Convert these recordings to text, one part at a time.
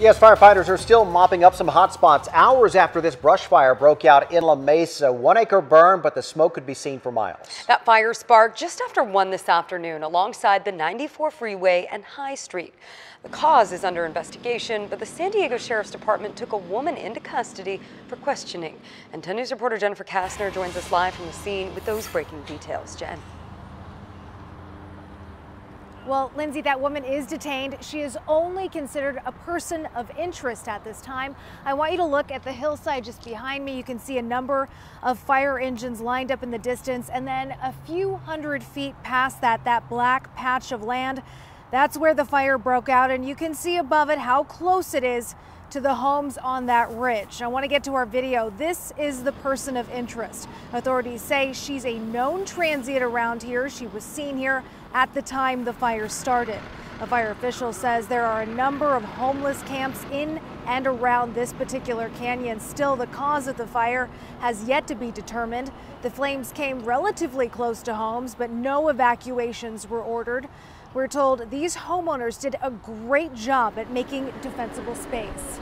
Yes, firefighters are still mopping up some hot spots hours after this brush fire broke out in La Mesa. One acre burn, but the smoke could be seen for miles. That fire sparked just after 1 this afternoon alongside the 94 freeway and High Street. The cause is under investigation, but the San Diego Sheriff's Department took a woman into custody for questioning. And 10 News reporter Jennifer Kastner joins us live from the scene with those breaking details. Jen. Well, Lindsay, that woman is detained. She is only considered a person of interest at this time. I want you to look at the hillside just behind me. You can see a number of fire engines lined up in the distance. And then a few hundred feet past that, that black patch of land, that's where the fire broke out. And you can see above it how close it is to the homes on that ridge. I want to get to our video. This is the person of interest. Authorities say she's a known transient around here. She was seen here at the time the fire started. A fire official says there are a number of homeless camps in and around this particular canyon. Still, the cause of the fire has yet to be determined. The flames came relatively close to homes, but no evacuations were ordered. We're told these homeowners did a great job at making defensible space.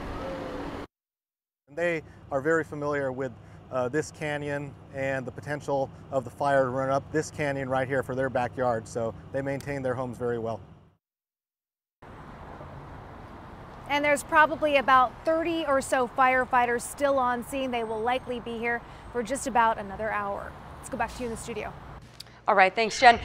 They are very familiar with uh, this canyon and the potential of the fire to run up this canyon right here for their backyard. So they maintain their homes very well. And there's probably about 30 or so firefighters still on scene. They will likely be here for just about another hour. Let's go back to you in the studio. All right, thanks, Jen.